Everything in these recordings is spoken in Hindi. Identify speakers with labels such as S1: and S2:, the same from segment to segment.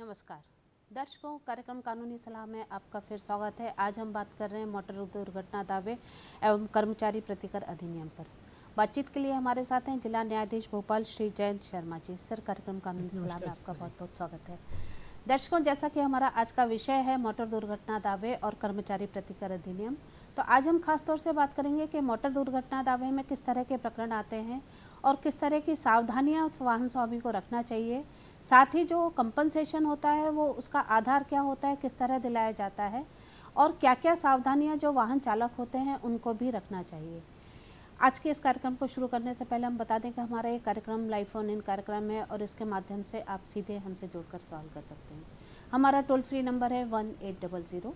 S1: नमस्कार। दर्शकों कार्यक्रम कानूनी सलाह में आपका फिर स्वागत है। आज हम बात कर रहे हैं मोटर दुर्घटना दावे एवं कर्मचारी प्रतिकर अधिनियम पर। बातचीत के लिए हमारे साथ हैं जिला न्यायाधीश भोपाल श्री जयंत शर्मा जी। सर कार्यक्रम कानूनी सलाह में आपका बहुत बहुत स्वागत है। दर्शकों जैसा कि हमारा आज का विषय है मोटर दुर्घटना दावे और कर्मचारी प्रतिकर अधिनियम तो आज हम खास तौर से बात करेंगे कि मोटर दुर्घटना दावे में किस तरह के प्रकरण आते हैं और किस तरह की सावधानियाँ उस वाहन स्वामी को रखना चाहिए साथ ही जो कंपनसेशन होता है, वो उसका आधार क्या होता है, किस तरह दिलाया जाता है और क्या क्या सावधानियाँ जो वाहन चालक होते हैं, उनको भी रखना चाहिए। आज के इस कार्यक्रम को शुरू करने से पहले हम बता दें कि हमारा ये कार्यक्रम लाइफ ऑन इन कार्यक्रम है और इसके माध्यम से आप सीधे हमसे जुड़कर सवाल कर सकते हैं। हमारा टोल फ्री नंबर है one eight double zero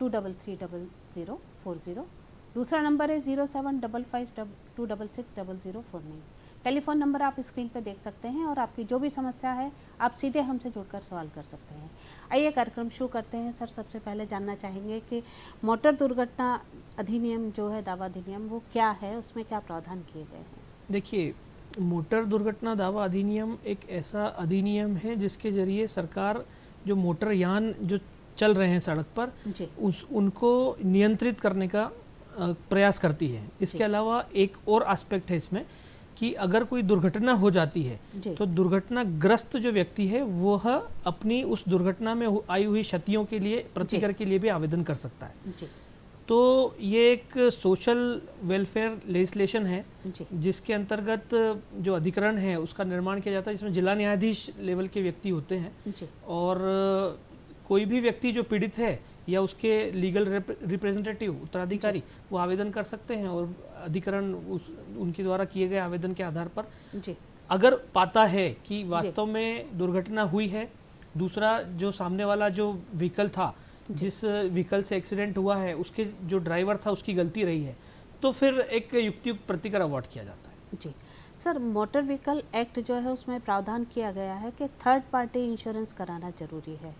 S1: two double three double zero four zero दूसरा नंबर है zero seven double five two double six double zero four nine telephone number आप स्क्रीन पर देख सकते हैं और आपकी जो भी समस्या है आप सीधे हमसे जुड़कर सवाल कर सकते हैं। आइए कार्यक्रम शुरू करते हैं। सर सबसे पहले जानना चाहेंगे कि मोटर दुर्घटना अधिनियम जो है दावा अधिनियम वो क्या है? उसमें क्या प्रावधान किए गए हैं?
S2: देखिए मोटर दुर्घटना दावा अधिनियम एक ऐसा अधिनियम है जिसके ज़रिए सरकार जो मोटर यान जो चल रहे हैं सड़क पर उस उनको नियंत्रित करने का प्रयास करती है। इसके अलावा एक और एस्पेक्ट है इसमें कि अगर कोई दुर्घटना हो जाती है तो दुर्घटनाग्रस्त जो व्यक्ति है वह अपनी उस दुर्घटना में आई हुई क्षतियों के लिए प्रतिकर के लिए भी आवेदन कर सकता है। तो ये एक सोशल वेलफेयर लेजिस्लेशन है जिसके अंतर्गत जो अधिकरण है उसका निर्माण किया जाता है जिसमें जिला न्यायाधीश लेवल के व्यक्ति होते हैं। और कोई भी व्यक्ति जो पीड़ित है या उसके लीगल रिप्रेजेंटेटिव उत्तराधिकारी वो आवेदन कर सकते हैं और अधिकरण उस उनके द्वारा किए गए आवेदन के आधार पर।
S1: जी।
S2: अगर पाता है कि वास्तव में दुर्घटना हुई है दूसरा जो सामने वाला जो व्हीकल था जिस व्हीकल से एक्सीडेंट हुआ है उसके जो ड्राइवर था उसकी गलती रही है तो फिर एक युक्तियुक्त प्रतिकर अवार्ड किया जाता है।
S1: जी। सर मोटर व्हीकल एक्ट जो है उसमें प्रावधान किया गया है कि थर्ड पार्टी इंश्योरेंस कराना ज़रूरी है।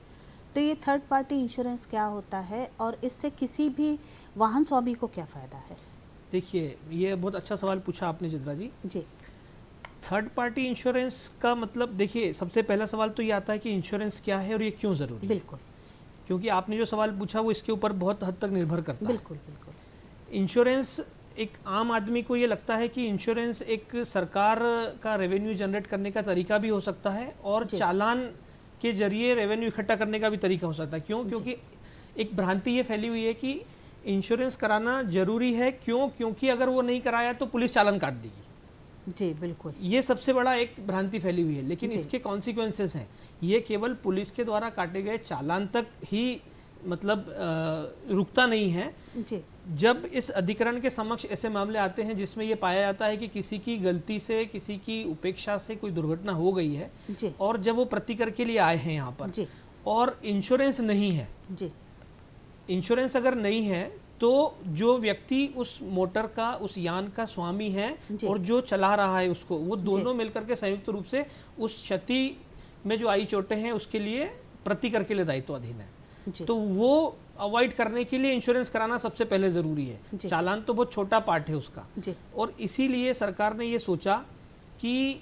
S1: तो ये थर्ड पार्टी इंश्योरेंस क्या होता है और इससे किसी भी वाहन स्वामी को क्या फ़ायदा है?
S2: देखिए ये बहुत अच्छा सवाल पूछा आपने चित्रा जी।
S1: जी।
S2: थर्ड पार्टी इंश्योरेंस का मतलब देखिए सबसे पहला सवाल तो ये आता है कि इंश्योरेंस क्या है और ये क्यों ज़रूरी है?
S1: बिल्कुल।
S2: क्योंकि आपने जो सवाल पूछा वो इसके ऊपर बहुत हद तक निर्भर करता है।
S1: बिल्कुल बिल्कुल।
S2: इंश्योरेंस एक आम आदमी को ये लगता है कि इंश्योरेंस एक सरकार का रेवेन्यू जनरेट करने का तरीका भी हो सकता है और चालान के ज़रिए रेवेन्यू इकट्ठा करने का भी तरीका हो सकता है। क्यों? क्योंकि एक भ्रांति ये फैली हुई है कि इंश्योरेंस कराना ज़रूरी है। क्यों? क्योंकि अगर वो नहीं कराया तो पुलिस चालन काट देगी।
S1: जी बिल्कुल।
S2: ये सबसे बड़ा एक भ्रांति फैली हुई है। लेकिन इसके कॉन्सिक्वेंसेस हैं। ये केवल पुलिस के द्वारा काटे गए चालान तक ही मतलब अ, रुकता नहीं है।
S1: जी।
S2: जब इस अधिकरण के समक्ष ऐसे मामले आते हैं जिसमें ये पाया जाता है कि किसी की गलती से किसी की उपेक्षा से कोई दुर्घटना हो गई है
S1: जी।
S2: और जब वो प्रतिकर के लिए आए हैं यहाँ पर
S1: जी।
S2: और इंश्योरेंस नहीं है।
S1: जी।
S2: इंश्योरेंस अगर नहीं है तो जो व्यक्ति उस मोटर का उस यान का स्वामी है और जो चला रहा है उसको वो दोनों मिलकर के संयुक्त रूप से उस क्षति में जो आई चोटें हैं उसके लिए प्रतिकर के लिए दायित्व अधीन है। तो वो अवॉइड करने के लिए इंश्योरेंस कराना सबसे पहले ज़रूरी है। चालान तो बहुत छोटा पार्ट है उसका। और इसीलिए सरकार ने ये सोचा कि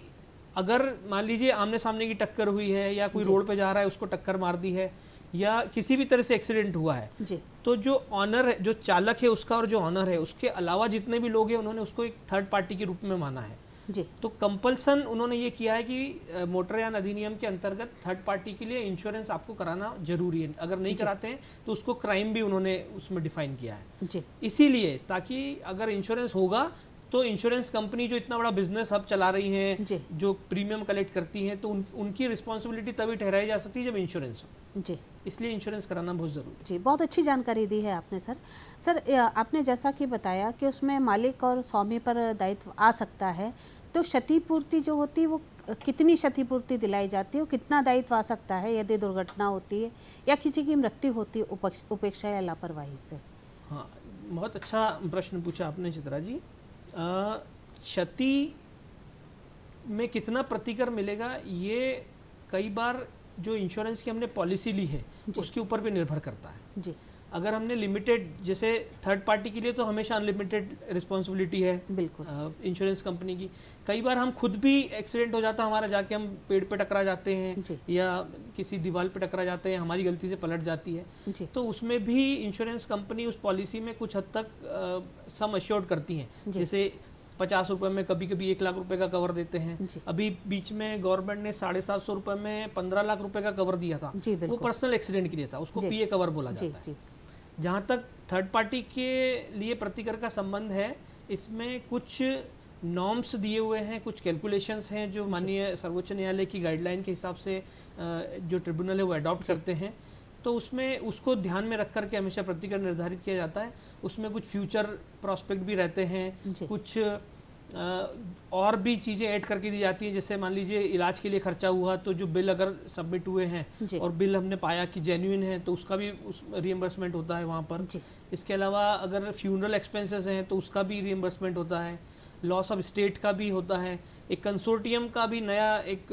S2: अगर मान लीजिए आमने सामने की टक्कर हुई है या कोई रोड पे जा रहा है उसको टक्कर मार दी है या किसी भी तरह से एक्सीडेंट हुआ है
S1: जी।
S2: तो जो ऑनर है जो चालक है उसका और जो ऑनर है उसके अलावा जितने भी लोग हैं उन्होंने उसको एक थर्ड पार्टी के रूप में माना है।
S1: जी।
S2: तो कंपल्सन उन्होंने ये किया है कि मोटरयान अधिनियम के अंतर्गत थर्ड पार्टी के लिए इंश्योरेंस आपको कराना ज़रूरी है। अगर नहीं कराते हैं तो उसको क्राइम भी उन्होंने उसमें डिफाइन किया है।
S1: जी।
S2: इसीलिए ताकि अगर इंश्योरेंस होगा तो इंश्योरेंस कंपनी जो इतना बड़ा बिज़नेस हब चला रही हैं
S1: जी।
S2: प्रीमियम कलेक्ट करती हैं तो उन, उनकी रिस्पॉन्सिबिलिटी तभी ठहराई जा सकती है जब इंश्योरेंस हो।
S1: जी।
S2: इसलिए इंश्योरेंस कराना बहुत ज़रूरी
S1: जी बहुत अच्छी जानकारी दी है आपने सर। सर आपने जैसा कि बताया कि उसमें मालिक और स्वामी पर दायित्व आ सकता है तो क्षतिपूर्ति जो होती है वो कितनी क्षतिपूर्ति दिलाई जाती है और कितना दायित्व आ सकता है यदि दुर्घटना होती है या किसी की मृत्यु होती है उपेक्षा या लापरवाही से?
S2: हाँ बहुत अच्छा प्रश्न पूछा आपने चित्रा जी। क्षति में कितना प्रतिकर मिलेगा ये कई बार जो इंश्योरेंस की हमने पॉलिसी ली है उसके ऊपर भी निर्भर करता है।
S1: जी।
S2: अगर हमने लिमिटेड जैसे थर्ड पार्टी के लिए तो हमेशा अनलिमिटेड रिस्पॉन्सिबिलिटी है
S1: बिल्कुल।
S2: इंश्योरेंस कंपनी की। कई बार हम खुद भी एक्सीडेंट हो जाता है हमारा जाके हम पेड़ पे टकरा जाते हैं या किसी दीवार पे टकरा जाते हैं हमारी गलती से पलट जाती है। तो उसमें भी इंश्योरेंस कंपनी उस पॉलिसी में कुछ हद तक सम अश्योर्ड करती हैं। जैसे पचास रुपए में कभी कभी एक लाख रुपए का कवर देते हैं। अभी बीच में गवर्नमेंट ने साढ़े सात सौ रुपए में पंद्रह लाख रुपए का कवर दिया था। वो पर्सनल एक्सीडेंट के लिए था उसको। पीए कवर बोला जाता है। जहाँ तक थर्ड पार्टी के लिए प्रतिकर का संबंध है इसमें कुछ नॉर्म्स दिए हुए हैं कुछ कैलकुलेशंस हैं जो माननीय सर्वोच्च न्यायालय की गाइडलाइन के हिसाब से जो ट्रिब्यूनल है वो अडॉप्ट करते हैं। तो उसमें उसको ध्यान में रख करके हमेशा प्रतिकर निर्धारित किया जाता है। उसमें कुछ फ्यूचर प्रॉस्पेक्ट भी रहते हैं। कुछ और भी चीज़ें ऐड करके दी जाती हैं। जैसे मान लीजिए इलाज के लिए खर्चा हुआ तो जो बिल अगर सबमिट हुए हैं और बिल हमने पाया कि जेन्युइन है तो उसका भी उस रियम्बर्समेंट होता है वहाँ पर। इसके अलावा अगर फ्यूनरल एक्सपेंसेस हैं तो उसका भी रियम्बर्समेंट होता है। लॉस ऑफ़ स्टेट का भी होता है एक कंसोर्टियम का भी नया एक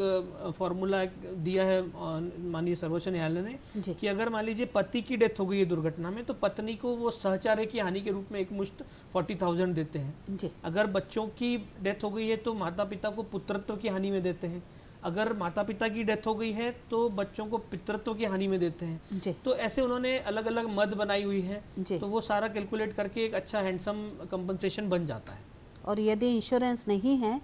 S2: फॉर्मूला दिया है माननीय सर्वोच्च न्यायालय ने कि अगर मान लीजिए पति की डेथ हो गई है दुर्घटना में तो पत्नी को वो सहचार्य की हानि के रूप में एक मुश्त फोर्टी थाउज़ेंड देते हैं। अगर बच्चों की डेथ हो गई है तो माता पिता को पुत्रत्व की हानि में देते हैं। अगर माता पिता की डेथ हो गई है तो बच्चों को पितृत्व की हानि में देते हैं। तो ऐसे उन्होंने अलग अलग मद बनाई हुई है तो वो सारा कैलकुलेट करके एक अच्छा हैंडसम कंपनसेशन बन जाता है।
S1: और यदि इंश्योरेंस नहीं है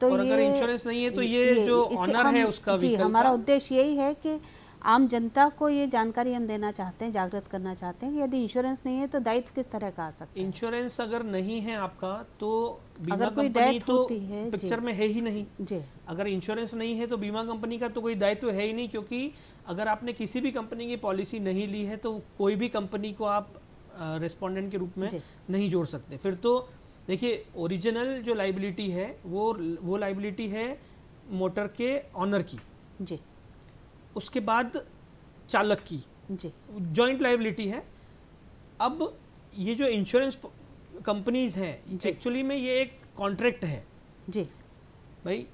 S1: तो
S2: और
S1: ये
S2: अगर इंश्योरेंस नहीं है तो ये, ये
S1: जो
S2: ऑनर है उसका
S1: जी हमारा उद्देश्य यही है कि आम जनता को ये जानकारी हम देना चाहते हैं जागृत करना चाहते हैं कि यदि इंश्योरेंस नहीं है तो दायित्व किस तरह का आ सकता है?
S2: इंश्योरेंस अगर नहीं है आपका तो बीमा
S1: अगर कोई death
S2: तो
S1: होती है,
S2: पिक्चर में है ही नहीं।
S1: जी।
S2: अगर इंश्योरेंस नहीं है तो बीमा कंपनी का तो कोई दायित्व है ही नहीं क्योंकि अगर आपने किसी भी कंपनी की पॉलिसी नहीं ली है तो कोई भी कंपनी को आप रेस्पोंडेंट के रूप में नहीं जोड़ सकते। फिर तो देखिए ओरिजिनल जो लाइबिलिटी है वो वो लाइबिलिटी है मोटर के ऑनर की।
S1: जी।
S2: उसके बाद चालक की।
S1: जी।
S2: जॉइंट लाइबिलिटी है। अब ये जो इंश्योरेंस कंपनीज़ हैं एक्चुअली में ये एक कॉन्ट्रैक्ट है।
S1: जी।
S2: भाई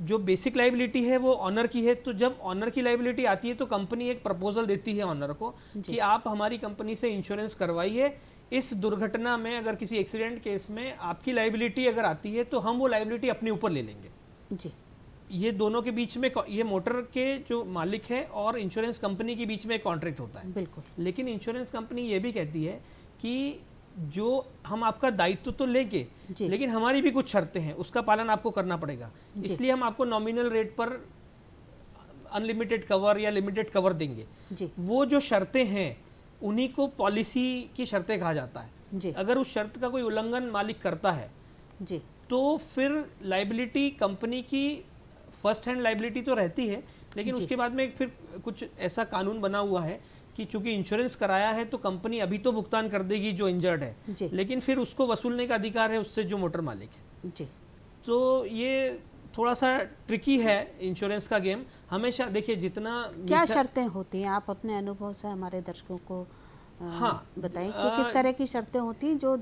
S2: जो बेसिक लाइबिलिटी है वो ऑनर की है। तो जब ऑनर की लाइबिलिटी आती है तो कंपनी एक प्रपोजल देती है ऑनर को कि आप हमारी कंपनी से इंश्योरेंस करवाइए। इस दुर्घटना में अगर किसी एक्सीडेंट केस में आपकी लाइबिलिटी अगर आती है तो हम वो लाइबिलिटी अपने ऊपर ले लेंगे।
S1: जी।
S2: ये दोनों के बीच में ये मोटर के जो मालिक है और इंश्योरेंस कंपनी के बीच में एक कॉन्ट्रैक्ट होता है।
S1: बिल्कुल।
S2: लेकिन इंश्योरेंस कंपनी ये भी कहती है कि जो हम आपका दायित्व तो लेंगे लेकिन हमारी भी कुछ शर्तें हैं उसका पालन आपको करना पड़ेगा। इसलिए हम आपको नॉमिनल रेट पर अनलिमिटेड कवर या लिमिटेड कवर देंगे।
S1: जी।
S2: वो जो शर्तें हैं उन्हीं को पॉलिसी की शर्तें कहा जाता है।
S1: जी।
S2: अगर उस शर्त का कोई उल्लंघन मालिक करता है
S1: जी।
S2: तो फिर लाइबिलिटी कंपनी की फ़र्स्ट हैंड लाइबिलिटी तो रहती है लेकिन उसके बाद में एक फिर कुछ ऐसा कानून बना हुआ है कि चूँकि इंश्योरेंस कराया है तो कंपनी अभी तो भुगतान कर देगी जो इंजर्ड है। लेकिन फिर उसको वसूलने का अधिकार है उससे जो मोटर मालिक है।
S1: जी।
S2: तो ये थोड़ा सा ट्रिकी है इंश्योरेंस का गेम हमेशा देखिए जितना
S1: क्या शर्तें होती हैं? आप अपने अनुभव से हमारे दर्शकों को
S2: हाँ,
S1: बताएँ कि किस तरह की शर्तें होती हैं जो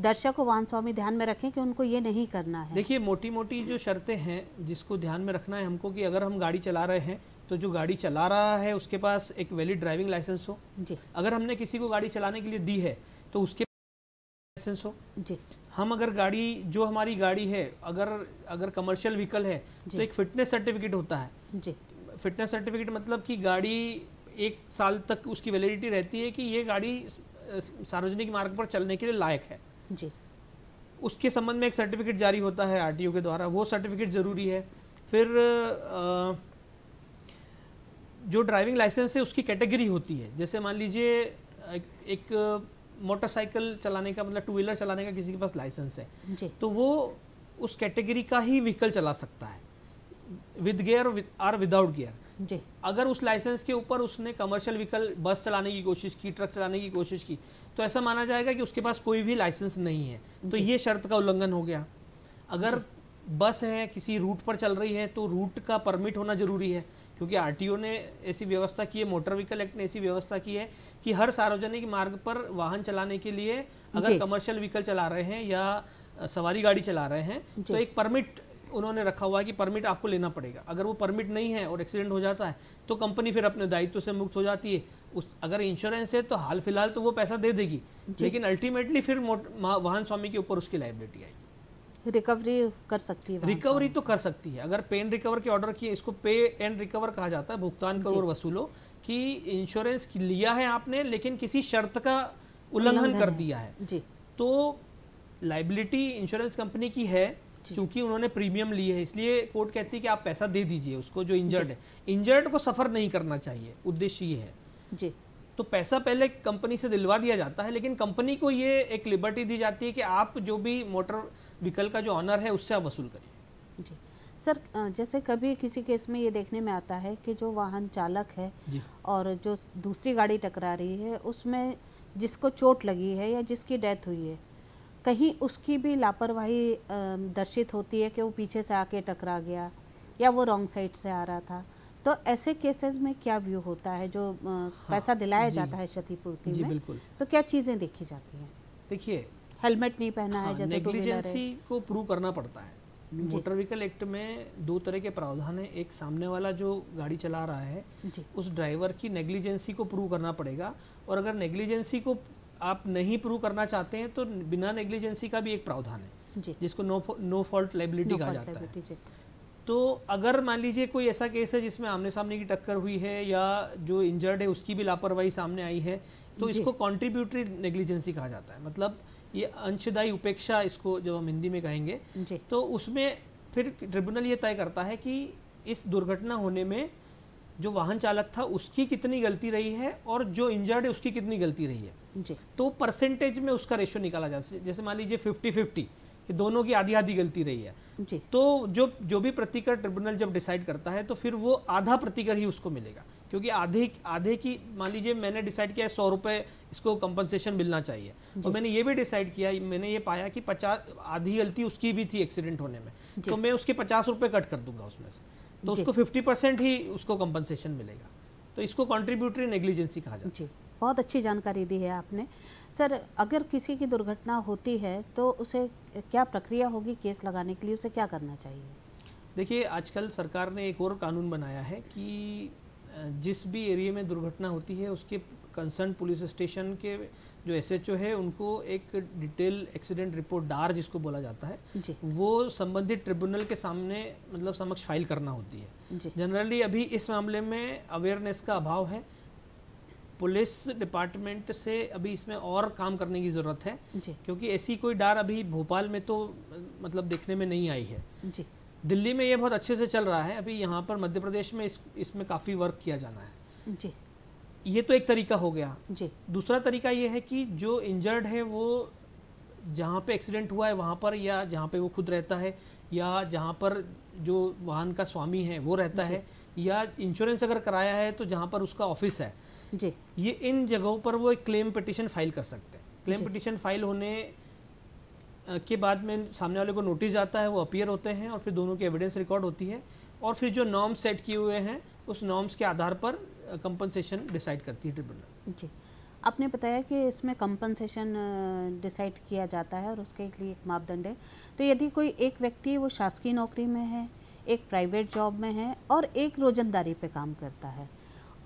S1: दर्शक को वाहन स्वामी ध्यान में रखें कि उनको ये नहीं करना है?
S2: देखिए मोटी मोटी जो शर्तें हैं जिसको ध्यान में रखना है हमको कि अगर हम गाड़ी चला रहे हैं तो जो गाड़ी चला रहा है उसके पास एक वैलिड ड्राइविंग लाइसेंस हो।
S1: जी।
S2: अगर हमने किसी को गाड़ी चलाने के लिए दी है तो उसके लाइसेंस हो?
S1: जी।
S2: हम अगर गाड़ी जो हमारी गाड़ी है अगर अगर कमर्शियल व्हीकल है तो एक फिटनेस सर्टिफिकेट होता है।
S1: जी।
S2: फिटनेस सर्टिफिकेट मतलब कि गाड़ी एक साल तक उसकी वैलिडिटी रहती है कि ये गाड़ी सार्वजनिक मार्ग पर चलने के लिए लायक है।
S1: जी।
S2: उसके संबंध में एक सर्टिफिकेट जारी होता है आरटीओ के द्वारा। वो सर्टिफिकेट ज़रूरी है। फिर अ, जो ड्राइविंग लाइसेंस है उसकी कैटेगरी होती है। जैसे मान लीजिए एक, एक मोटरसाइकिल चलाने का मतलब टू व्हीलर चलाने का किसी के पास लाइसेंस है तो वो उस कैटेगरी का ही व्हीकल चला सकता है। विद गियर और विदाउट गियर
S1: जी।
S2: अगर उस लाइसेंस के ऊपर उसने कमर्शियल व्हीकल बस चलाने की कोशिश की ट्रक चलाने की कोशिश की तो ऐसा माना जाएगा कि उसके पास कोई भी लाइसेंस नहीं है। तो। ये शर्त का उल्लंघन हो गया। अगर बस है किसी रूट पर चल रही है तो रूट का परमिट होना ज़रूरी है। क्योंकि आरटीओ ने ऐसी व्यवस्था की है मोटर व्हीकल एक्ट ने ऐसी व्यवस्था की है कि हर सार्वजनिक मार्ग पर वाहन चलाने के लिए अगर कमर्शियल व्हीकल चला रहे हैं या सवारी गाड़ी चला रहे हैं तो एक परमिट उन्होंने रखा हुआ है कि परमिट आपको लेना पड़ेगा। अगर वो परमिट नहीं है और एक्सीडेंट हो जाता है तो कंपनी फिर अपने दायित्व से मुक्त हो जाती है। उस अगर इंश्योरेंस है तो हाल फ़िलहाल तो वो पैसा दे देगी लेकिन अल्टीमेटली फिर वाहन स्वामी के ऊपर उसकी लाइबिलिटी आएगी।
S1: रिकवरी कर सकती है
S2: रिकवरी तो कर सकती है। अगर पेन रिकवर के ऑर्डर किए इसको पे एंड रिकवर कहा जाता है भुगतान करो और वसूलो कि इंश्योरेंस लिया है आपने लेकिन किसी शर्त का उल्लंघन कर दिया है।
S1: जी।
S2: तो लाइबिलिटी इंश्योरेंस कंपनी की है क्योंकि उन्होंने प्रीमियम लिए है। इसलिए कोर्ट कहती है कि आप पैसा दे दीजिए उसको जो इंजर्ड है। इंजर्ड को सफ़र नहीं करना चाहिए उद्देश्य ये है।
S1: जी।
S2: तो पैसा पहले कंपनी से दिलवा दिया जाता है लेकिन कंपनी को ये एक लिबर्टी दी जाती है कि आप जो भी मोटर व्हीकल का जो ऑनर है उससे आप वसूल करिए।
S1: जी। सर जैसे कभी किसी केस में ये देखने में आता है कि जो वाहन चालक है और जो दूसरी गाड़ी टकरा रही है उसमें जिसको चोट लगी है या जिसकी डेथ हुई है कहीं उसकी भी लापरवाही दर्शित होती है कि वो पीछे से आके टकरा गया या वो रॉन्ग साइड से आ रहा था? तो ऐसे केसेस में क्या व्यू होता है जो हाँ, पैसा दिलाया जाता है क्षतिपूर्ति में? बिल्कुल। तो क्या चीज़ें देखी जाती हैं?
S2: देखिए
S1: हेलमेट नहीं पहना
S2: हाँ,
S1: है जैसे
S2: नेग्लिजेंसी को प्रूव करना पड़ता है। मोटर व्हीकल एक्ट में दो तरह के प्रावधान है। एक सामने वाला जो गाड़ी चला रहा है उस ड्राइवर की नेग्लिजेंसी को प्रूव करना पड़ेगा। और अगर नेग्लिजेंसी को आप नहीं प्रूव करना चाहते हैं तो बिना नेग्लिजेंसी का भी एक प्रावधान है जिसको नो नो फॉल्ट लाइबिलिटी कहा जाता है। तो अगर मान लीजिए कोई ऐसा केस है जिसमें आमने सामने की टक्कर हुई है या जो इंजर्ड है उसकी भी लापरवाही सामने आई है तो इसको कॉन्ट्रीब्यूटरी नेग्लिजेंसी कहा जाता है। मतलब ये अंशदायी उपेक्षा इसको जब हम हिंदी में कहेंगे तो उसमें फिर ट्रिब्यूनल ये तय करता है कि इस दुर्घटना होने में जो वाहन चालक था उसकी कितनी गलती रही है और जो इंजर्ड है उसकी कितनी गलती रही है। जी। तो परसेंटेज में उसका रेशियो निकाला जाता है। जैसे मान लीजिए फिफ्टी फिफ्टी कि दोनों की आधी आधी गलती रही है। जी। तो जो जो भी प्रतिकर ट्रिब्यूनल जब डिसाइड करता है तो फिर वो आधा प्रतिकर ही उसको मिलेगा। क्योंकि आधे आधे की मान लीजिए मैंने डिसाइड किया है सौ रुपये इसको कंपनसेशन मिलना चाहिए। तो मैंने ये भी डिसाइड किया मैंने ये पाया कि पचास आधी गलती उसकी भी थी एक्सीडेंट होने में। तो मैं उसके पचास रुपये कट कर दूँगा उसमें से। तो उसको फिफ्टी परसेंट ही उसको कंपनसेशन मिलेगा। तो इसको कॉन्ट्रीब्यूटरी नेग्लिजेंसी कहा जाता है।
S1: बहुत अच्छी जानकारी दी है आपने। सर अगर किसी की दुर्घटना होती है तो उसे क्या प्रक्रिया होगी केस लगाने के लिए? उसे क्या करना चाहिए?
S2: देखिए आजकल सरकार ने एक और कानून बनाया है कि जिस भी एरिया में दुर्घटना होती है उसके कंसर्न पुलिस स्टेशन के जो एसएचओ है उनको एक डिटेल एक्सीडेंट रिपोर्ट डार जिसको बोला जाता है वो संबंधित ट्रिब्यूनल के सामने मतलब समक्ष फ़ाइल करना होती है। जनरली अभी इस मामले में अवेयरनेस का अभाव है। पुलिस डिपार्टमेंट से अभी इसमें और काम करने की ज़रूरत है क्योंकि ऐसी कोई डार अभी भोपाल में तो मतलब देखने में नहीं आई है। जी। दिल्ली में ये बहुत अच्छे से चल रहा है। अभी यहाँ पर मध्य प्रदेश में इस इसमें काफ़ी वर्क किया जाना है। जी। ये तो एक तरीका हो गया। जी। दूसरा तरीका ये है कि जो इंजर्ड है वो जहाँ पे एक्सीडेंट हुआ है वहाँ पर या जहाँ पे वो खुद रहता है या जहाँ पर जो वाहन का स्वामी है वो रहता है या इंश्योरेंस अगर कराया है तो जहाँ पर उसका ऑफ़िस है। जी। ये इन जगहों पर वो एक क्लेम पिटिशन फ़ाइल कर सकते हैं। क्लेम पिटिशन फ़ाइल होने के बाद में सामने वाले को नोटिस जाता है, वो अपियर होते हैं और फिर दोनों की एविडेंस रिकॉर्ड होती है और फिर जो नॉर्म्स सेट किए हुए हैं, उस नॉर्म्स के आधार पर कंपनसेशन डिसाइड करती है ट्रिब्यूनल
S1: जी। आपने बताया कि इसमें कंपनसेशन डिसाइड किया जाता है और उसके लिए एक मापदंड है। तो यदि कोई एक व्यक्ति वो शासकीय नौकरी में है, एक प्राइवेट जॉब में है और एक रोजंदारी पे काम करता है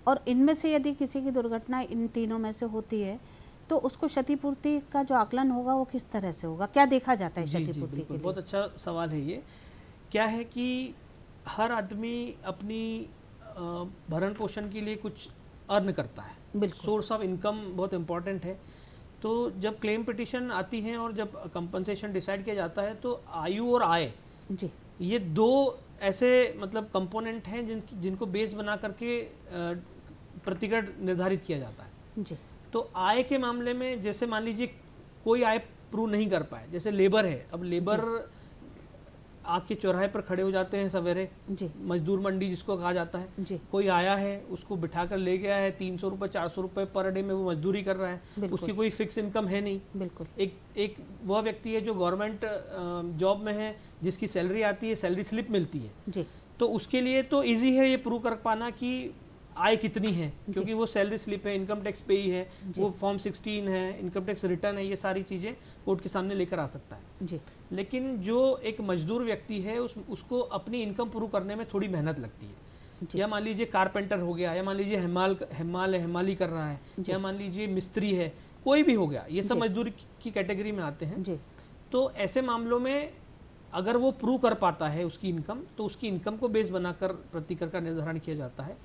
S1: और इनमें से यदि किसी की दुर्घटना इन तीनों में से होती है तो उसको क्षतिपूर्ति का जो आकलन होगा वो किस तरह से होगा? क्या देखा जाता है क्षतिपूर्ति के लिए?
S2: बहुत अच्छा सवाल है ये। क्या है कि हर आदमी अपनी भरण पोषण के लिए कुछ अर्न करता है। सोर्स ऑफ़ इनकम बहुत इम्पोर्टेंट है। तो जब क्लेम पिटिशन आती है और जब कंपनसेशन डिसाइड किया जाता है तो आयु और आय जी। ये दो ऐसे मतलब कंपोनेंट हैं जिन जिनको बेस बना करके प्रतिगढ़ निर्धारित किया जाता है। जी। तो आय के मामले में जैसे मान लीजिए कोई आय प्रूव नहीं कर पाए जैसे लेबर है अब लेबर आग के चौराहे पर खड़े हो जाते हैं सवेरे मजदूर मंडी जिसको कहा जाता है कोई आया है उसको बिठा कर ले गया है तीन सौ रुपये चार सौ रुपये पर डे में वो मजदूरी कर रहा है उसकी कोई फिक्स इनकम है नहीं। बिल्कुल। एक एक वह व्यक्ति है जो गवर्नमेंट जॉब में है जिसकी सैलरी आती है सैलरी स्लिप मिलती है। जी। तो उसके लिए तो ईजी है ये प्रूव कर पाना कि आय कितनी है? क्योंकि वो सैलरी स्लिप है इनकम टैक्स पे ही है वो फॉर्म 16 है इनकम टैक्स रिटर्न है ये सारी चीज़ें कोर्ट के सामने लेकर आ सकता है।
S1: जी।
S2: लेकिन जो एक मजदूर व्यक्ति है उस उसको अपनी इनकम प्रूव करने में थोड़ी मेहनत लगती है। या मान लीजिए कारपेंटर हो गया या मान लीजिए हेमाल हेमाल हेमाली कर रहा है या मान लीजिए मिस्त्री है कोई भी हो गया ये सब मजदूर की कैटेगरी में आते हैं। तो ऐसे मामलों में अगर वो प्रूव कर पाता है उसकी इनकम तो उसकी इनकम को बेस बनाकर प्रतिकर का निर्धारण किया जाता है।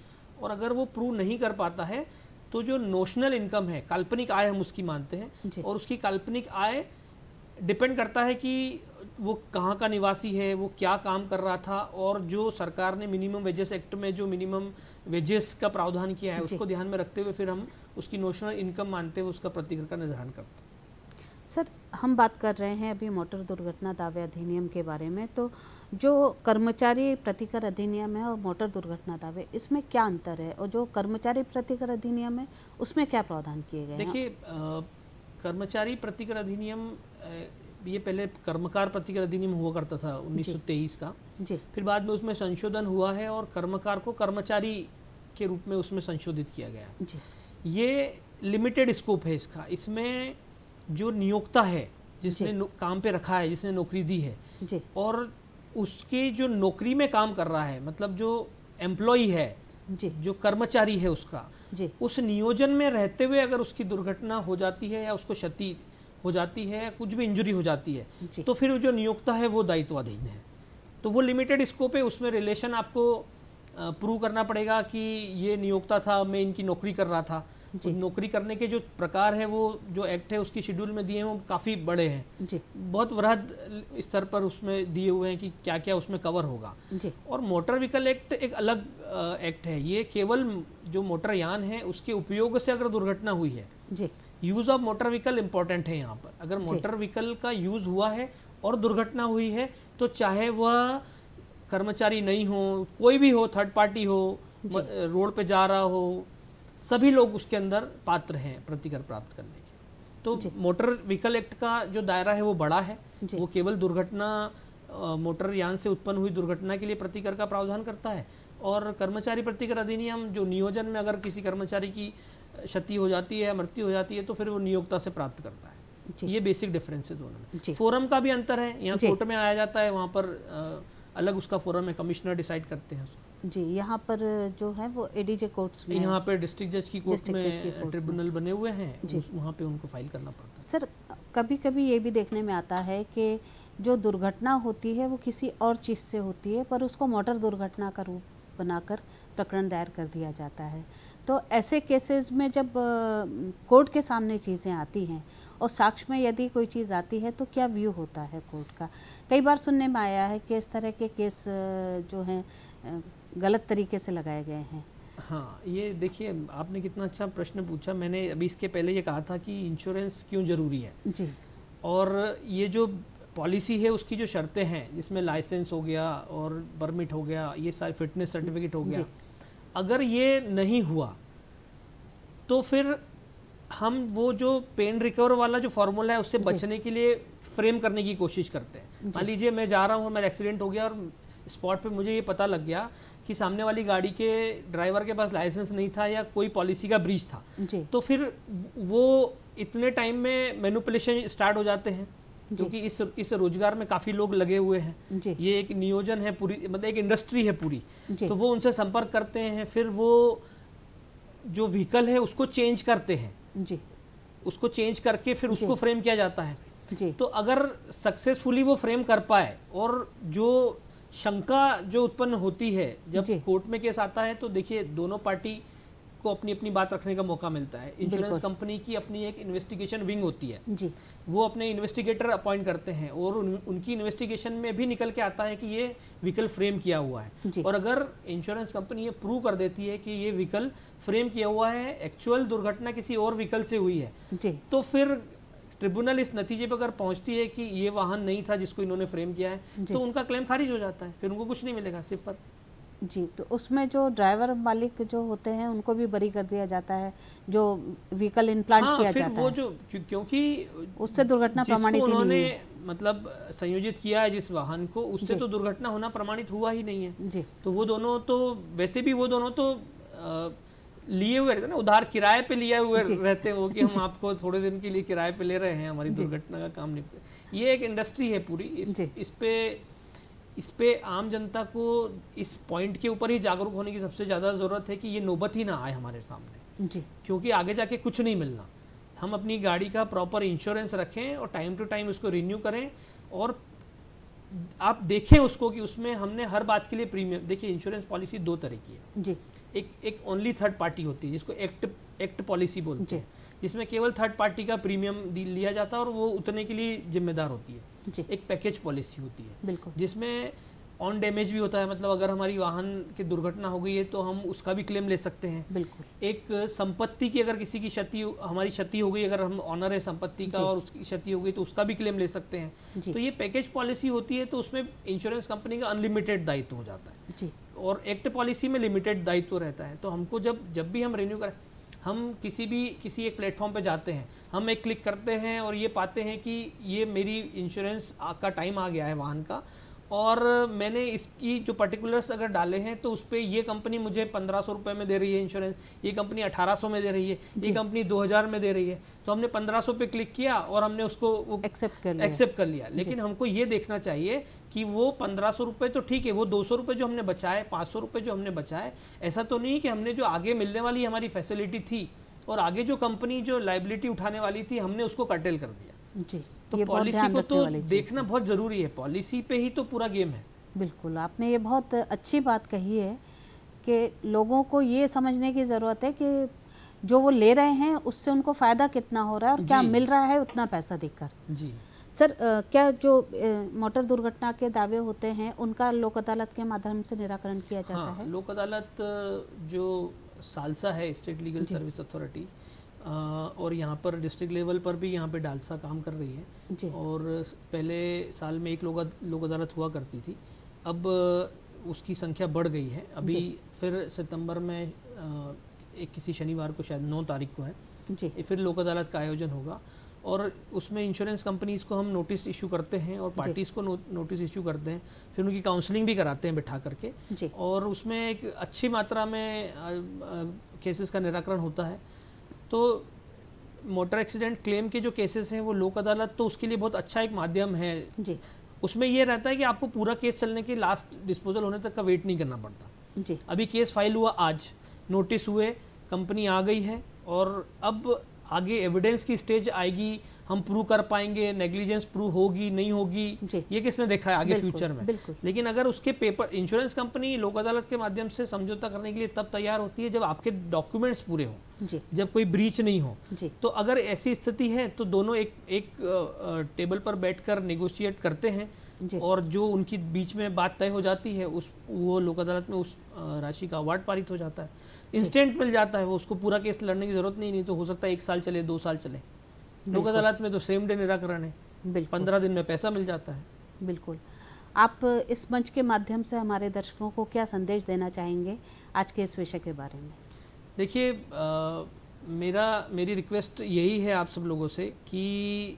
S2: और अगर वो प्रूव नहीं कर पाता है तो जो नोशनल इनकम है काल्पनिक आय हम उसकी मानते हैं और उसकी काल्पनिक आय डिपेंड करता है कि वो कहाँ का निवासी है वो क्या काम कर रहा था और जो सरकार ने मिनिमम वेजेस एक्ट में जो मिनिमम वेजेस का प्रावधान किया है उसको ध्यान में रखते हुए फिर हम उसकी नोशनल इनकम मानते हुए उसका प्रतिकर का निर्धारण करते हैं।
S1: सर हम बात कर रहे हैं अभी मोटर दुर्घटना दावे अधिनियम के बारे में तो जो कर्मचारी प्रतिकर अधिनियम है और मोटर दुर्घटना दावे इसमें क्या अंतर है? और जो कर्मचारी प्रतिकर अधिनियम है उसमें क्या प्रावधान किए गए
S2: देखिए कर्मचारी प्रतिकर अधिनियम ये पहले कर्मकार प्रतिकर अधिनियम हुआ करता था 1923 का।
S1: जी।
S2: फिर बाद में उसमें संशोधन हुआ है और कर्मकार को कर्मचारी के रूप में उसमें संशोधित किया गया।
S1: जी।
S2: ये लिमिटेड स्कोप है इसका। इसमें जो नियोक्ता है जिसने काम पे रखा है जिसने नौकरी दी है
S1: जी।
S2: और उसके जो नौकरी में काम कर रहा है मतलब जो एम्प्लॉय है
S1: जी।
S2: जो कर्मचारी है उसका
S1: जी।
S2: उस नियोजन में रहते हुए अगर उसकी दुर्घटना हो जाती है या उसको क्षति हो जाती है या कुछ भी इंजरी हो जाती है तो फिर जो नियोक्ता है वो दायित्वाधीन है। तो वो लिमिटेड स्कोप है उसमें रिलेशन आपको प्रूव करना पड़ेगा कि ये नियोक्ता था मैं इनकी नौकरी कर रहा था। नौकरी करने के जो प्रकार है वो जो एक्ट है उसकी शेड्यूल में दिए हैं वो काफ़ी बड़े हैं।
S1: जी।
S2: बहुत वृहद स्तर पर उसमें दिए हुए हैं कि क्या क्या उसमें कवर होगा।
S1: जी।
S2: और मोटर व्हीकल एक्ट एक अलग एक्ट है। ये केवल जो मोटर यान है उसके उपयोग से अगर दुर्घटना हुई है
S1: जी।
S2: Use of motor vehicle important है यहाँ पर। अगर मोटर व्हीकल का यूज़ हुआ है और दुर्घटना हुई है तो चाहे वह कर्मचारी नहीं हो कोई भी हो थर्ड पार्टी हो रोड पे जा रहा हो सभी लोग उसके अंदर पात्र हैं प्रतिकर प्राप्त करने के तो मोटर व्हीकल एक्ट का जो दायरा है वो बड़ा है। वो केवल दुर्घटना मोटर यान से उत्पन्न हुई दुर्घटना के लिए प्रतिकर का प्रावधान करता है और कर्मचारी प्रतिकर अधिनियम जो नियोजन में अगर किसी कर्मचारी की क्षति हो जाती है मृत्यु हो जाती है तो फिर वो नियोक्ता से प्राप्त करता है। ये बेसिक डिफरेंस है दोनों में। फोरम का भी अंतर है। यहाँ कोर्ट में आया जाता है वहाँ पर अलग उसका फोरम है कमिश्नर डिसाइड करते हैं उसको।
S1: जी यहाँ पर जो है वो एडीजे कोर्ट्स में
S2: यहाँ पे डिस्ट्रिक्ट जज की कोर्ट
S1: डिस्ट्रिक्ट जज की
S2: में
S1: कोर्ट
S2: ट्रिब्यूनल बने हुए हैं
S1: जी।
S2: वहाँ पे उनको फ़ाइल करना पड़ता है।
S1: सर कभी कभी ये भी देखने में आता है कि जो दुर्घटना होती है वो किसी और चीज़ से होती है पर उसको मोटर दुर्घटना का रूप बनाकर प्रकरण दायर कर दिया जाता है। तो ऐसे केसेस में जब कोर्ट के सामने चीज़ें आती हैं और साक्ष्य में यदि कोई चीज़ आती है तो क्या व्यू होता है कोर्ट का? कई बार सुनने में आया है कि इस तरह के केस जो हैं गलत तरीके से लगाए गए हैं।
S2: हाँ ये देखिए आपने कितना अच्छा प्रश्न पूछा। मैंने अभी इसके पहले ये कहा था कि इंश्योरेंस क्यों ज़रूरी है?
S1: जी।
S2: और ये जो पॉलिसी है उसकी जो शर्तें हैं जिसमें लाइसेंस हो गया और परमिट हो गया ये सारे फिटनेस सर्टिफिकेट हो गया। अगर ये नहीं हुआ तो फिर हम वो जो पेन रिकवर वाला जो फॉर्मूला है उससे बचने के लिए फ्रेम करने की कोशिश करते हैं। मान लीजिए मैं जा रहा हूँ मेरा एक्सीडेंट हो गया और स्पॉट पे मुझे ये पता लग गया कि सामने वाली गाड़ी के ड्राइवर के पास लाइसेंस नहीं था या कोई पॉलिसी का ब्रीच था। तो फिर वो इतने टाइम में मैनुपुलेशन स्टार्ट हो जाते हैं क्योंकि इस इस रोज़गार में काफ़ी लोग लगे हुए हैं। ये एक नियोजन है पूरी मतलब एक इंडस्ट्री है पूरी। तो वो उनसे संपर्क करते हैं फिर वो जो व्हीकल है उसको चेंज करते हैं।
S1: जी।
S2: उसको चेंज करके फिर उसको फ्रेम किया जाता है।
S1: जी।
S2: तो अगर सक्सेसफुली वो फ्रेम कर पाए और जो शंका जो उत्पन्न होती है जब कोर्ट में केस आता है तो देखिए दोनों पार्टी को अपनी अपनी बात रखने का मौका मिलता है। इंश्योरेंस कंपनी की अपनी एक इन्वेस्टिगेशन विंग होती है।
S1: जी।
S2: वो अपने इन्वेस्टिगेटर अपॉइंट करते हैं और उन, उनकी इन्वेस्टिगेशन में भी निकल के आता है कि ये व्हीकल फ्रेम किया हुआ है। और अगर इंश्योरेंस कंपनी ये प्रूव कर देती है कि ये व्हीकल फ्रेम किया हुआ है एक्चुअल दुर्घटना किसी और व्हीकल से हुई है
S1: जी।
S2: तो फिर ट्रिब्यूनल इस नतीजे पर अगर पहुँचती है कि ये वाहन नहीं था जिसको इन्होंने फ्रेम किया है तो उनका क्लेम खारिज हो जाता है फिर उनको कुछ नहीं मिलेगा सिर्फ़
S1: जी तो उसमें जो ड्राइवर मालिक जो होते हैं उनको भी बरी कर दिया जाता है जो व्हीकल इम्प्लांट
S2: हाँ
S1: किया जाता
S2: वो
S1: है।
S2: जो क्योंकि
S1: उससे दुर्घटना प्रमाणित
S2: उन्होंने मतलब संयोजित किया है जिस वाहन को उससे तो दुर्घटना होना प्रमाणित हुआ ही नहीं है।
S1: जी।
S2: तो वो दोनों तो वैसे भी वो दोनों तो अ, लिए हुए रहते हैं ना उधार किराए पे लिए हुए रहते हो कि हम आपको थोड़े दिन के लिए किराए पे ले रहे हैं हमारी दुर्घटना का काम निपटे ये एक इंडस्ट्री है पूरी। इस, इस पे इस पे आम जनता को इस पॉइंट के ऊपर ही जागरूक होने की सबसे ज़्यादा ज़रूरत है कि ये नौबत ही ना आए हमारे सामने।
S1: जी।
S2: क्योंकि आगे जाके कुछ नहीं मिलना। हम अपनी गाड़ी का प्रॉपर इंश्योरेंस रखें और टाइम टू टाइम उसको रिन्यू करें और आप देखें उसको कि उसमें हमने हर बात के लिए प्रीमियम देखिए इंश्योरेंस पॉलिसी दो तरह की है।
S1: जी।
S2: एक एक ओनली थर्ड पार्टी होती है जिसको एक्ट एक्ट पॉलिसी बोलते हैं। जिसमें केवल थर्ड पार्टी का प्रीमियम लिया जाता है और वो उतने के लिए जिम्मेदार होती है।
S1: जी।
S2: एक पैकेज पॉलिसी होती है।
S1: बिल्कुल।
S2: जिसमें ऑन डैमेज भी होता है मतलब अगर हमारी वाहन की दुर्घटना हो गई है तो हम उसका भी क्लेम ले सकते हैं।
S1: बिल्कुल।
S2: एक संपत्ति की अगर किसी की क्षति हमारी क्षति हो गई अगर हम ऑनर है संपत्ति का और उसकी क्षति हो गई तो उसका भी क्लेम ले सकते हैं। तो ये पैकेज पॉलिसी होती है तो उसमें इंश्योरेंस कंपनी का अनलिमिटेड दायित्व हो जाता है।
S1: जी।
S2: और एक्ट पॉलिसी में लिमिटेड दायित्व रहता है। तो हमको जब जब भी हम रिन्यू करें, हम किसी भी, किसी एक प्लेटफॉर्म पे जाते हैं, हम एक क्लिक करते हैं और ये पाते हैं कि ये मेरी इंश्योरेंस का टाइम आ गया है वाहन का। और मैंने इसकी जो पर्टिकुलर्स अगर डाले हैं तो उस पर ये कंपनी मुझे पंद्रह सौ रुपये में दे रही है इंश्योरेंस ये कंपनी अठारह सौ में दे रही है ये कंपनी दो हज़ार में दे रही है। तो हमने पंद्रह सौ पे क्लिक किया और हमने उसको
S1: एक्सेप्ट कर लिया।
S2: एक्सेप्ट कर लिया। लेकिन हमको ये देखना चाहिए कि वो पंद्रह सौ रुपये तो ठीक है वो दो सौ रुपये जो हमने बचाए पाँच सौ रुपये जो हमने बचाए ऐसा तो नहीं कि हमने जो आगे मिलने वाली हमारी फैसिलिटी थी और आगे जो कंपनी जो लाइबिलिटी उठाने वाली थी हमने उसको कर्टेल कर दिया।
S1: जी
S2: तो
S1: ये बहुत
S2: पॉलिसी
S1: ध्यान
S2: को
S1: रखने
S2: तो देखना बहुत ज़रूरी है। पॉलिसी पे ही तो पूरा गेम है।
S1: बिल्कुल आपने ये बहुत अच्छी बात कही है कि लोगों को ये समझने की ज़रूरत है कि जो वो ले रहे हैं उससे उनको फ़ायदा कितना हो रहा है और क्या मिल रहा है उतना पैसा देकर।
S2: जी।
S1: सर क्या जो मोटर दुर्घटना के दावे होते हैं उनका लोक अदालत के माध्यम से निराकरण किया जाता
S2: हाँ
S1: है?
S2: लोक अदालत जो सालसा है स्टेट लीगल सर्विस अथॉरिटी और यहाँ पर डिस्ट्रिक्ट लेवल पर भी यहाँ पे डालसा काम कर रही है।
S1: जी।
S2: और पहले साल में एक लोक लोक अदालत हुआ करती थी। अब उसकी संख्या बढ़ गई है। अभी फिर सितंबर में एक किसी शनिवार को शायद नौ तारीख को है।
S1: जी।
S2: फिर लोक अदालत का आयोजन होगा। और उसमें इंश्योरेंस कंपनीज़ को हम नोटिस इशू करते हैं और पार्टीज़ को नो, नोटिस इशू करते हैं। फिर उनकी काउंसलिंग भी कराते हैं बिठा करके। और उसमें एक अच्छी मात्रा में केसेस का निराकरण होता है। तो मोटर एक्सीडेंट क्लेम के जो केसेस हैं वो लोक अदालत तो उसके लिए बहुत अच्छा एक माध्यम है।
S1: जी।
S2: उसमें ये रहता है कि आपको पूरा केस चलने के लास्ट डिस्पोजल होने तक का वेट नहीं करना पड़ता।
S1: जी।
S2: अभी केस फ़ाइल हुआ आज। नोटिस हुए कंपनी आ गई है और अब आगे एविडेंस की स्टेज आएगी। हम प्रूव कर पाएँगे नेग्लिजेंस प्रूव होगी नहीं होगी ये किसने देखा है आगे फ्यूचर में? लेकिन अगर उसके पेपर इंश्योरेंस कंपनी लोक अदालत के माध्यम से समझौता करने के लिए तब तैयार होती है जब आपके डॉक्यूमेंट्स पूरे हों जब कोई ब्रीच नहीं हो। तो अगर ऐसी स्थिति है तो दोनों एक एक टेबल पर बैठकर नेगोशिएट करते हैं और जो उनकी बीच में बात तय हो जाती है उस वो लोक अदालत में उस राशि का अवार्ड पारित हो जाता है। इंस्टेंट मिल जाता है वो उसको पूरा केस लड़ने की ज़रूरत नहीं नहीं तो हो सकता है एक साल चले दो साल चले। लोक अदालत में तो सेम डे निराकरण है। पंद्रह दिन में पैसा मिल जाता है।
S1: बिल्कुल। आप इस मंच के माध्यम से हमारे दर्शकों को क्या संदेश देना चाहेंगे आज के इस विषय के बारे में?
S2: देखिए मेरा मेरी रिक्वेस्ट यही है आप सब लोगों से कि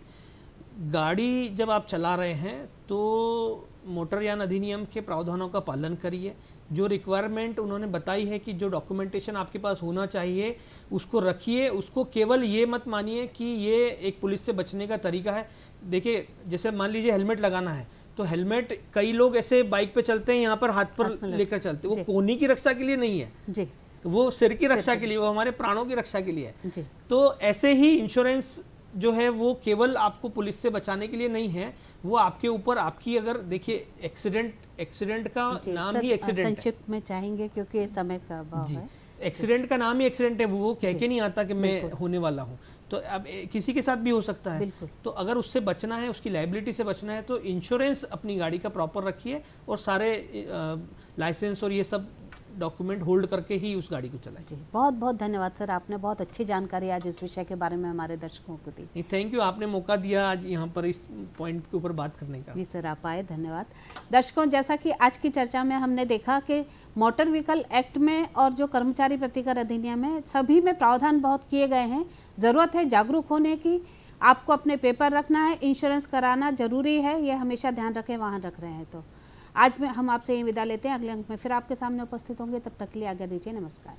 S2: गाड़ी जब आप चला रहे हैं तो मोटरयान अधिनियम के प्रावधानों का पालन करिए। जो रिक्वायरमेंट उन्होंने बताई है कि जो डॉक्यूमेंटेशन आपके पास होना चाहिए उसको रखिए उसको केवल ये मत मानिए कि ये एक पुलिस से बचने का तरीका है। देखिए जैसे मान लीजिए हेलमेट लगाना है तो हेलमेट कई लोग ऐसे बाइक पे चलते हैं यहाँ पर हाथ पर लेकर चलते वो कोहनी की रक्षा के लिए नहीं है।
S1: जी।
S2: तो वो सिर की रक्षा के लिए वो हमारे प्राणों की रक्षा के लिए है।
S1: जी।
S2: तो ऐसे ही इंश्योरेंस जो है वो केवल आपको पुलिस से बचाने के लिए नहीं है वो आपके ऊपर आपकी अगर देखिए एक्सीडेंट एक्सीडेंट का नाम ही एक्सीडेंट है।
S1: संक्षिप्त में चाहेंगे क्योंकि समय का अभाव है।
S2: एक्सीडेंट का नाम ही एक्सीडेंट है वो कह के नहीं आता कि मैं होने वाला हूँ। तो अब किसी के साथ भी हो सकता है। तो अगर उससे बचना है उसकी लाइबिलिटी से बचना है तो इंश्योरेंस अपनी गाड़ी का प्रॉपर रखिए और सारे लाइसेंस और ये सब डॉक्यूमेंट होल्ड करके ही उस गाड़ी को चलाएँ।
S1: जी बहुत बहुत धन्यवाद सर। आपने बहुत अच्छी जानकारी आज इस विषय के बारे में हमारे दर्शकों को दी।
S2: थैंक यू आपने मौका दिया आज यहाँ पर इस पॉइंट के ऊपर बात करने का।
S1: जी सर आप आए धन्यवाद। दर्शकों जैसा कि आज की चर्चा में हमने देखा कि मोटर व्हीकल एक्ट में और जो कर्मचारी प्रतिकर अधिनियम है सभी में प्रावधान बहुत किए गए हैं। ज़रूरत है जागरूक होने की। आपको अपने पेपर रखना है इंश्योरेंस कराना ज़रूरी है ये हमेशा ध्यान रखें वाहन रख रहे हैं तो। आज में हम आपसे ये विदा लेते हैं। अगले अंक में फिर आपके सामने उपस्थित होंगे। तब तक के लिए आज्ञा दीजिए। नमस्कार।